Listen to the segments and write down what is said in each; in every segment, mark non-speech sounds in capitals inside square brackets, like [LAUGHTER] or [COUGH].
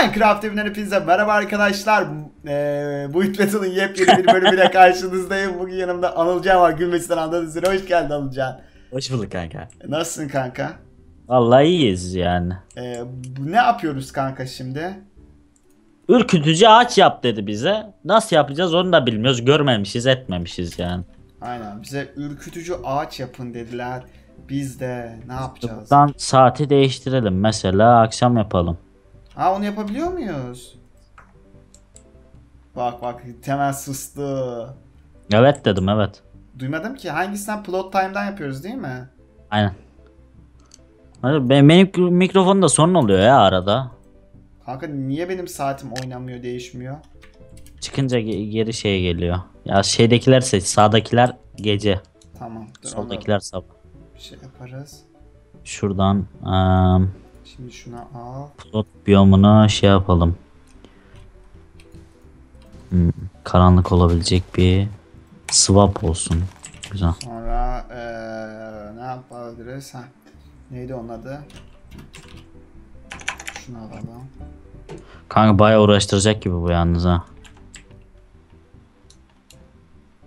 Minecraft evinden hepinize merhaba arkadaşlar. Ee, bu Battle'ın yepyeni bir bölümüyle [LAUGHS] karşınızdayım. Bugün yanımda Anılcan var. Gülmesinden anladığınız üzere. Hoş geldin Anılcan. Hoş bulduk kanka. Nasılsın kanka? Vallahi iyiyiz yani. Ee, ne yapıyoruz kanka şimdi? Ürkütücü ağaç yap dedi bize. Nasıl yapacağız onu da bilmiyoruz. Görmemişiz etmemişiz yani. Aynen bize ürkütücü ağaç yapın dediler. Biz de ne yapacağız? Buradan saati değiştirelim. Mesela akşam yapalım. Ha onu yapabiliyor muyuz? Bak bak temel sustu. Evet dedim evet. Duymadım ki hangisinden plot time'dan yapıyoruz değil mi? Aynen. Benim, mikrofonda sorun oluyor ya arada. Kanka niye benim saatim oynamıyor değişmiyor? Çıkınca ge- geri şey geliyor. Ya şeydekiler seç. Sağdakiler gece. Tamam Soldakiler sabah. bir şey yaparız. Şuradan eee Şimdi şuna al. plot biyomunu şey yapalım. Hmm, karanlık olabilecek bir swap olsun. Güzel. Sonra eee ne yapabiliriz? Heh. Neydi onun adı? Şunu alalım. Kanka bayağı uğraştıracak gibi bu yalnız ha.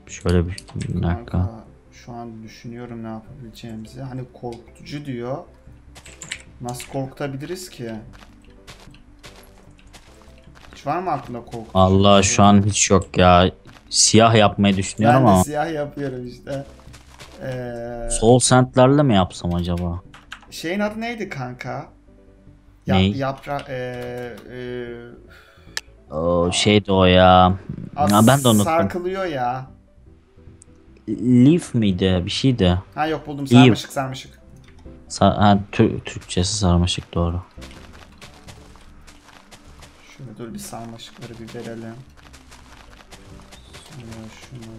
Şöyle bir, bir dakika. Kanka, şu an düşünüyorum ne yapabileceğimizi. Hani korkutucu diyor. Nasıl korkutabiliriz ki? Hiç var mı aklında korkutucu? Allah şu an hiç yok ya. Siyah yapmayı ben düşünüyorum de ama. siyah yapıyorum işte. Eee Soul Sand'lerle mi yapsam acaba? şeyin adı neydi kanka? Yap, Ney? Yapra eee eee O şeydi o ya. Ya ben de unuttum. Sarkılıyor ya. Leaf miydi? Bir şeydi. Ha yok buldum sarmaşık sarmaşık. Sa- ha, Tür- Türkçesi sarmaşık doğru. Şöyle dur bir sarmaşıkları bir verelim. Sonra şunu.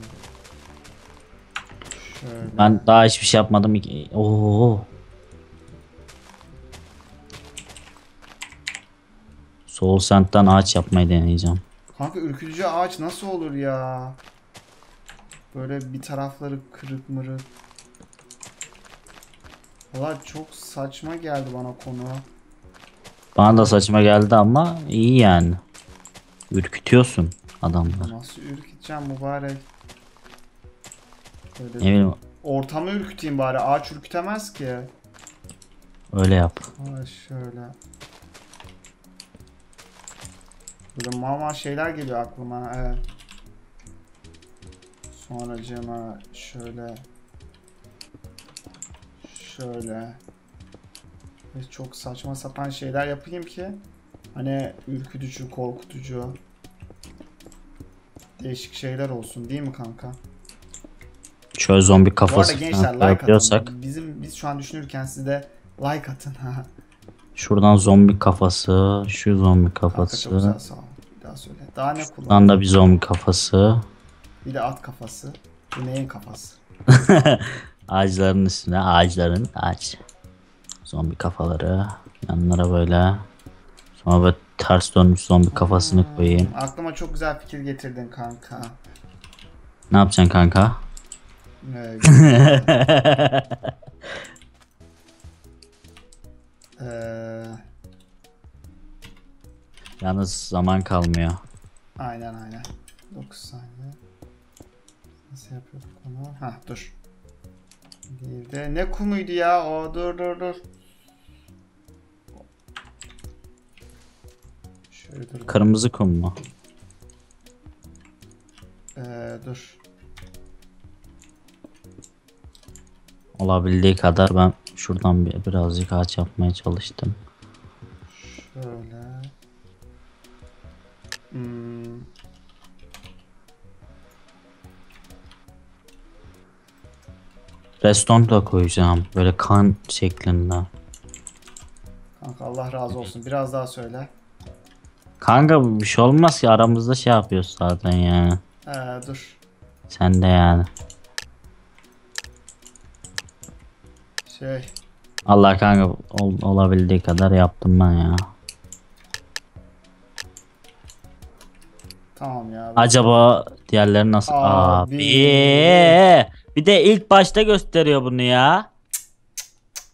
Şöyle. Ben daha hiçbir şey yapmadım. Oo. Soul Sand'den ağaç yapmayı deneyeceğim. Kanka ürkütücü ağaç nasıl olur ya? Böyle bir tarafları kırık mırık. Valla çok saçma geldi bana konu. Bana da saçma geldi ama iyi yani. Ürkütüyorsun adamları. Nasıl ürküteceğim mübarek? Ne Böyle bileyim ortamı ürküteyim bari. Ağaç ürkütemez ki. öyle yap. Ha şöyle. Böyle mama şeyler geliyor aklıma. Evet. Sonracığıma şöyle. Şöyle. Ve çok saçma sapan şeyler yapayım ki. Hani ürkütücü, korkutucu. Değişik şeyler olsun değil mi kanka? Şöyle zombi Bu arada kafası gençler like yapıyorsak. atın. Bizim biz şu an düşünürken siz de like atın. ha. Şuradan zombi kafası. Şu zombi Kanka kafası. güzel sağ ol. Bir daha söyle. Daha ne kullan? Buradan da bir zombi kafası. Bir de at kafası. Bu neyin kafası? [LAUGHS] Ağaçların üstüne ağaçların ağaç. Zombi kafaları. Yanlara böyle. Sonra böyle ters dönmüş zombi kafasını koyayım. Aklıma çok güzel fikir getirdin kanka. Ne yapacaksın kanka? Ee, [LAUGHS] Ee, Yalnız zaman kalmıyor. aynen aynen. 9 saniye. Nasıl yapıyorduk onu? Ha dur. Bir de ne kumuydu ya o dur dur dur. Şöyle dur. Kırmızı kum mu? Ee, dur. Olabildiği kadar ben şuradan bir, birazcık ağaç yapmaya çalıştım. Reston da koyacağım. Böyle kan şeklinde. Kanka Allah razı olsun. Biraz daha söyle. Kanka bir şey olmaz ki aramızda şey yapıyoruz zaten yani. Ee, dur. Sen de yani. Şey. Allah kanka ol- olabildiği kadar yaptım ben ya. Tamam ya. Acaba diğerleri nasıl? Abi. Abi. Bir de ilk başta gösteriyor bunu ya.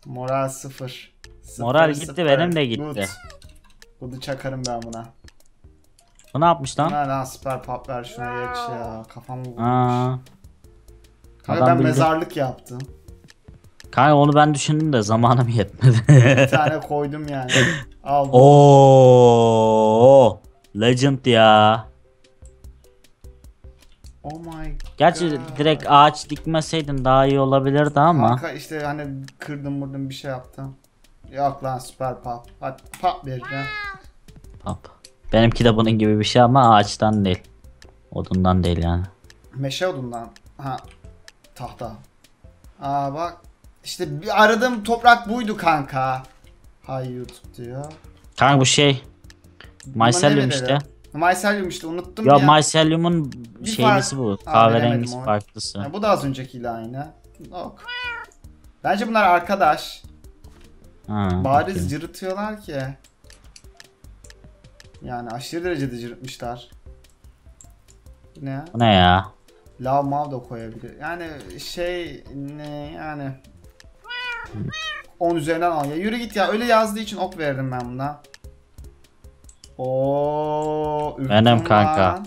Moral sıfır. Sıfır, Moral gitti, sıfır. benim de gitti. Good. Bunu çakarım ben buna. Bu ne yapmış lan? Lan lan süper pop ver şuna geç ya. Kafamı vurmuş. Aa. Kanka ben bildi. mezarlık yaptım. Kanka onu ben düşündüm de zamanım yetmedi. Bir tane koydum yani. [LAUGHS] Al. Oo, Legend ya. Oh my Gerçi God. direkt ağaç dikmeseydin daha iyi olabilirdi ama. Kanka işte hani kırdım vurdum bir şey yaptım. Yok lan süper pop. Hadi pop vereceğim. Hop. Benimki de bunun gibi bir şey ama ağaçtan değil. Odundan değil yani. Meşe odundan. Ha. Tahta. Aa bak. İşte bir aradığım toprak buydu kanka. Hay YouTube diyor. Kanka bu şey. Mycelium verelim? Mycelium işte unuttum Ya ya. Mycelium'un şeylisi bu. Kahverengisi farklısı. Ya bu da az öncekiyle aynı. Ok. Bence bunlar arkadaş. Ha, Bariz okey. cırıtıyorlar ki. Yani aşırı derecede cırıtmışlar. Ne? Bu ne ya? Lav mav da koyabilir. Yani şey ne yani 10 üzerinden al ya. Yürü git ya. Öyle yazdığı için ok verdim ben buna. Oo, Benim kanka.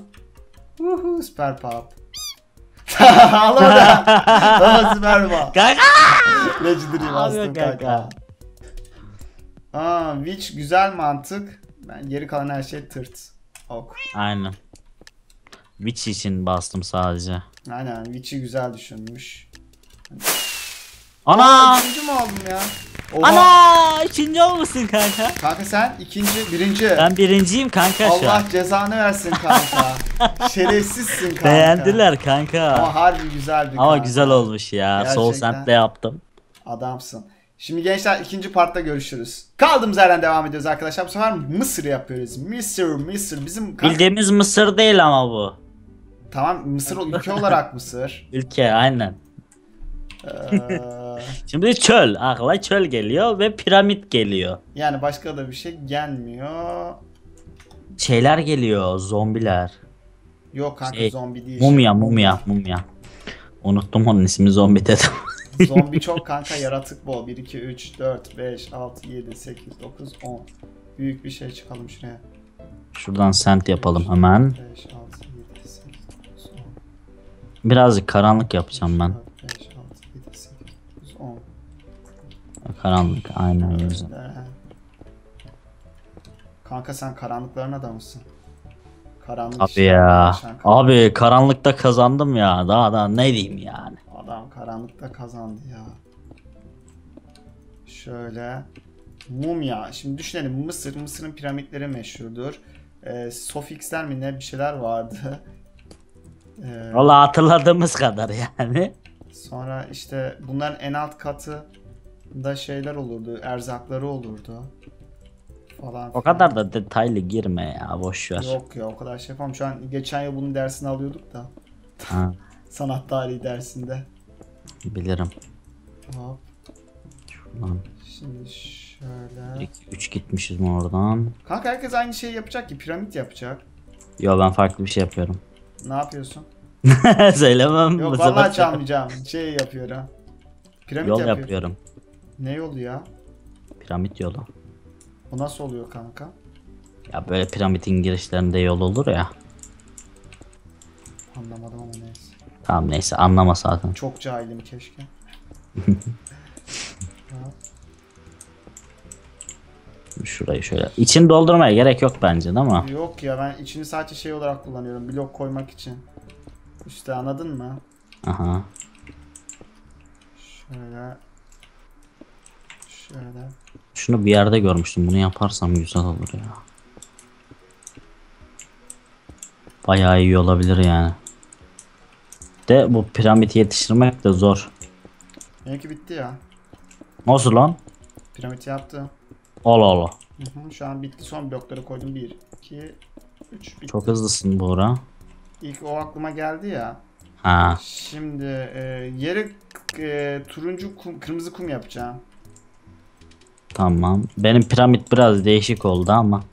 Uhu, süper pop. [LAUGHS] Al oradan. Baba süper pop. Kanka. [LAUGHS] Legendary Abi bastım kanka. kanka. Aa, Witch güzel mantık. Ben geri kalan her şey tırt. Ok. Aynen. Witch için bastım sadece. Aynen Witch'i güzel düşünmüş. Ana! Aa, üçüncü mü oldum ya? Oha. Ana! Üçüncü olmuşsun kanka. Kanka sen ikinci, birinci. Ben birinciyim kanka şu Allah an. cezanı versin kanka. [LAUGHS] Şerefsizsin kanka. Beğendiler kanka. Ama harbi güzel bir Ama kanka. güzel olmuş ya. Soul Gerçekten. Sand'le yaptım. Adamsın. Şimdi gençler ikinci partta görüşürüz. Kaldığımız yerden devam ediyoruz arkadaşlar. Bu sefer Mısır yapıyoruz. Mısır, Mısır. Bizim kanka... Bildiğimiz Mısır değil ama bu. Tamam Mısır ülke olarak Mısır. [LAUGHS] Ülke aynen. Ee, [LAUGHS] Şimdi çöl. Akla çöl geliyor ve piramit geliyor. yani başka da bir şey gelmiyor. Şeyler geliyor. Zombiler. Yok kanka Şey, zombi değil. Mumya mumya mumya. Unuttum onun ismi zombi dedim. [LAUGHS] Zombi çok kanka yaratık bol. 1, 2, 3, 4, 5, 6, 7, 8, 9, 10. Büyük bir şey çıkalım şuraya. Şuradan sent yapalım hemen. 5, 6, 7, 8, 9, Birazcık karanlık 10. yapacağım ben. 5, 6, 7, 8, 9, 10. Karanlık aynen öyle. Kanka sen karanlıkların adamısın. Karanlık Abi ya. Abi karanlıkta kazandım ya. Daha daha ne diyeyim yani. Adam karanlıkta kazandı ya. Şöyle. Mumya. Şimdi düşünelim. Mısır. Mısır'ın piramitleri meşhurdur. Ee, Sofix'ler mi ne bir şeyler vardı. [LAUGHS] Ee, Valla hatırladığımız kadar yani. sonra işte bunların en alt katı da şeyler olurdu. Erzakları olurdu. Falan O kadar da detaylı girme ya boş ver. Yok ya o kadar şey yapamam. Şu an geçen yıl bunun dersini alıyorduk da. Ha, [LAUGHS] Sanat tarihi dersinde. bilirim. Hop. Lan Şimdi şöyle. 2 3 gitmişiz mi oradan? Kanka herkes aynı şeyi yapacak ki. Piramit yapacak. Yo ben farklı bir şey yapıyorum. Ne yapıyorsun? [LAUGHS] Söylemem Yok vallahi çalmayacağım. Şey yapıyorum. Piramit Yol yapıyor. yapıyorum. Ne yolu ya? Piramit yolu. O nasıl oluyor kanka? Ya böyle piramidin girişlerinde yol olur ya. Anlamadım ama neyse. Tamam neyse anlama zaten. Çok cahilim keşke. [LAUGHS] Şurayı şöyle. İçini doldurmaya gerek yok bence değil mi? Yok ya ben içini sadece şey olarak kullanıyorum. Blok koymak için. İşte anladın mı? Aha. Şöyle. Şöyle. Şunu bir yerde görmüştüm. Bunu yaparsam güzel olur ya. Bayağı iyi olabilir yani. De bu piramidi yetiştirmek de zor. Benimki bitti ya. Nasıl lan? Piramit yaptım. Allah Allah. Hı hı, şu an bitti. Son blokları koydum. 1, 2, 3 bitti. Çok hızlısın Buğra. İlk o aklıma geldi ya. Ha. Şimdi e, yere e, turuncu kum, kırmızı kum yapacağım. Tamam. Benim piramit biraz değişik oldu ama.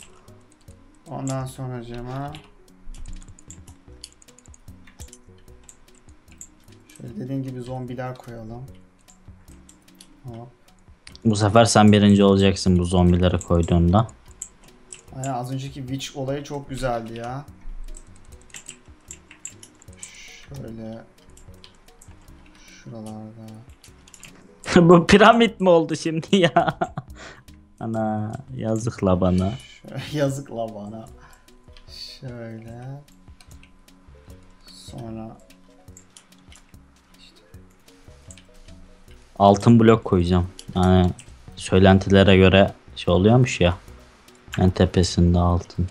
Ondan sonra cama. Şöyle dediğin gibi zombiler koyalım. Hop. Bu sefer sen birinci olacaksın bu zombileri koyduğunda. Aynen az önceki witch olayı çok güzeldi ya. Şöyle şuralarda. [LAUGHS] Bu piramit mi oldu şimdi ya? Ana yazık la bana. Şöyle, [LAUGHS] yazık la bana. Şöyle. Sonra Altın blok koyacağım. Yani söylentilere göre şey oluyormuş ya. En tepesinde altın.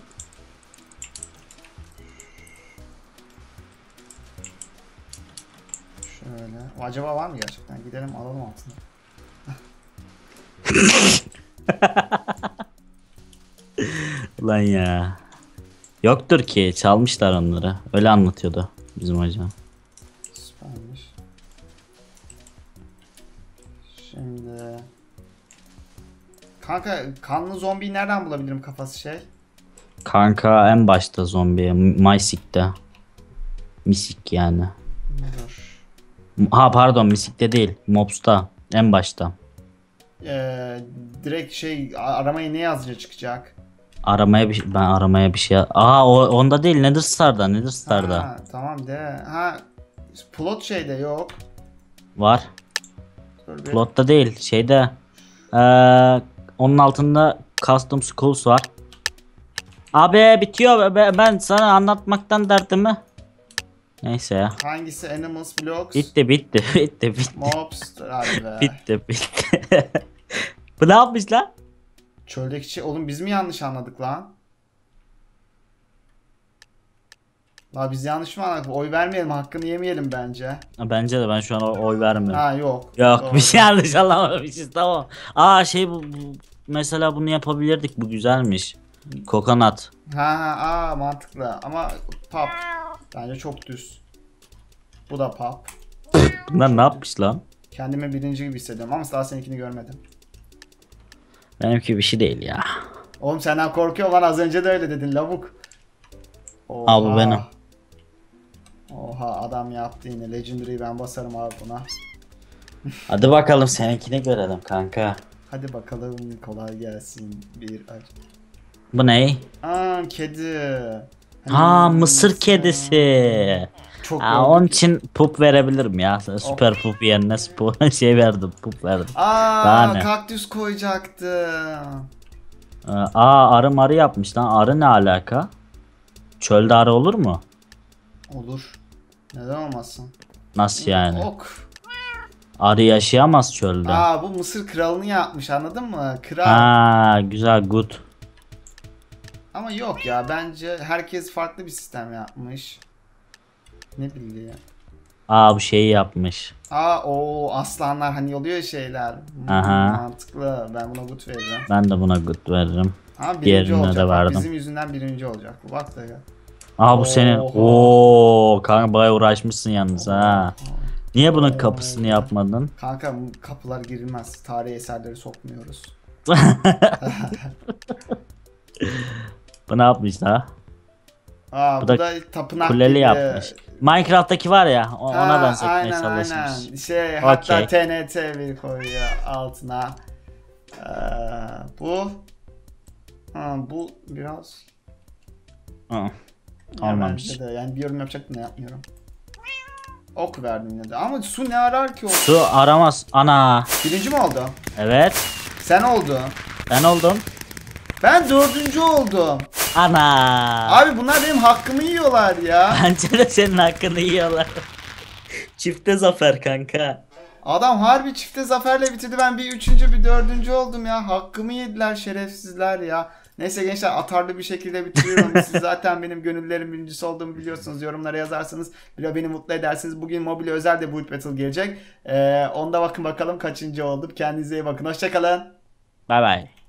şöyle. Acaba var mı gerçekten? Gidelim alalım altını. [LAUGHS] [LAUGHS] Ulan ya. Yoktur ki çalmışlar onları. Öyle anlatıyordu bizim hocam. Süpermiş. Şimdi Kanka kanlı zombiyi nereden bulabilirim kafası şey? Kanka en başta zombi. Mysik'te. Misik yani. Dur. Ha pardon Misik'te değil. Mobs'ta. En başta. Ee, direkt şey a- aramayı ne yazınca çıkacak? Aramaya bir ben aramaya bir şey. Aa o onda değil. Nether Star'da. Nether Star'da. Ha, tamam de. Ha plot şeyde yok. Var. Dur bir. Plotta değil. Şeyde. Eee onun altında Custom Schools var. Abi bitiyor. Be- Ben sana anlatmaktan derdimi. Neyse ya. Hangisi Animals Blocks? Bitti bitti [LAUGHS] bitti bitti. Mobs. Hadi be. [LAUGHS] Bitti bitti. [LAUGHS] Bu ne yapmış lan? Çöldeki şey. Oğlum biz mi yanlış anladık lan? La biz yanlış mı anladık? Oy vermeyelim. Hakkını yemeyelim bence. Bence de ben şu an oy vermiyorum. Ha yok. Yok Doğru. bir şey yanlış anlamamışız tamam. Aa şey bu, bu- mesela bunu yapabilirdik bu güzelmiş. Kokonat. Ha ha aa mantıklı ama pop bence çok düz. Bu da pop. Bunlar ne yapmış lan? Kendimi birinci gibi hissediyorum ama daha seninkini görmedim. Benimki bir şey değil ya. Oğlum senden korkuyor lan az önce de öyle dedin lavuk. Oha. Abi benim. Oha adam yaptı yine legendary'i ben basarım abi buna. Hadi bakalım seninkini görelim kanka. Hadi bakalım kolay gelsin bir aç. Bu ne? Aa kedi. Ha Hmm, mısır kedisi. Çok Aa, onun için pup verebilirim ya. Süper pup yerine spo- [LAUGHS] şey verdim pup verdim. Aa Daha ne? kaktüs koyacaktım. Ee, Aa arı marı yapmış lan. Arı ne alaka? Çölde arı olur mu? Olur. Neden olmasın? Nasıl yani? Ok. Arı yaşayamaz çölde. Aa bu Mısır kralını yapmış anladın mı? Kral. Ha güzel good. Ama yok ya bence herkes farklı bir sistem yapmış. Ne bileyim. Aa bu şeyi yapmış. Aa o aslanlar hani oluyor ya şeyler. Hmm, Aha. Mantıklı. Ben buna gut veririm. Ben de buna good veririm. Ama birinci Diğerine olacak. de verdim. bizim yüzünden birinci olacak. Bu bak da ya. Aa bu senin. Oho. Oo kanka bayağı uğraşmışsın yalnız ha. Niye bunun kapısını yapmadın? Kanka kapılar girilmez. Tarihi eserleri sokmuyoruz. [LAUGHS] [LAUGHS] Bu ne yapmış la? Aa Bu bu, da da, tapınak Kuleli gibi. yapmış. Minecraft'taki var ya ona Ha, benzetmeye aynen, çalışmış. Aynen. Şey hatta Okey. TNT bir koyuyor altına. Ee, bu ha, bu biraz. Ya Olmamış. bence de yani bir yorum yapacaktım da yapmıyorum. Ok verdim yine de. Ama su ne arar ki o? Su aramaz. Ana. Birinci mi oldu? Evet. Sen oldun. Ben oldum. Ben dördüncü oldum. Ana. Abi bunlar benim hakkımı yiyorlar ya. Bence de senin hakkını yiyorlar. Çifte zafer kanka. Adam harbi çifte zaferle bitirdi. Ben bir üçüncü bir dördüncü oldum ya. Hakkımı yediler şerefsizler ya. Neyse gençler atarlı bir şekilde bitiriyorum. Siz [LAUGHS] zaten benim gönüllerim birincisi olduğumu biliyorsunuz. Yorumlara yazarsanız biraz beni mutlu edersiniz. Bugün mobile özel de Build Battle gelecek. Ee, onda bakın bakalım kaçıncı oldum. Kendinize iyi bakın. Hoşçakalın. Bay bay.